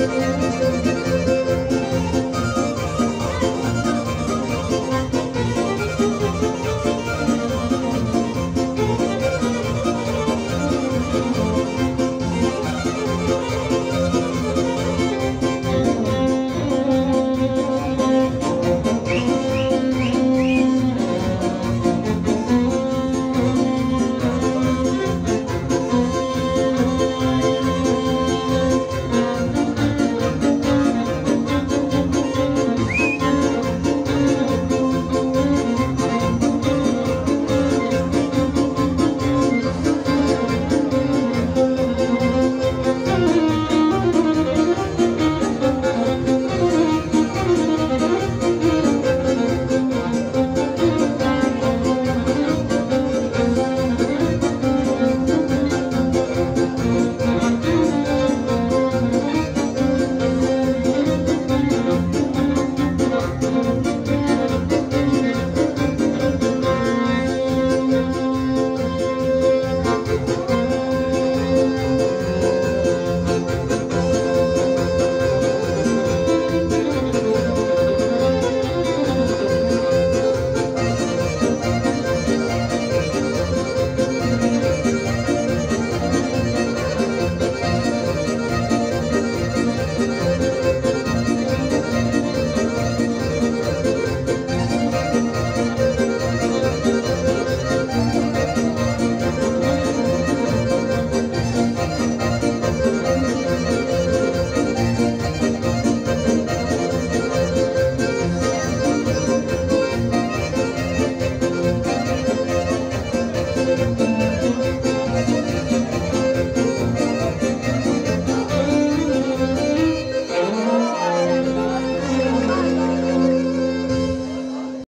Música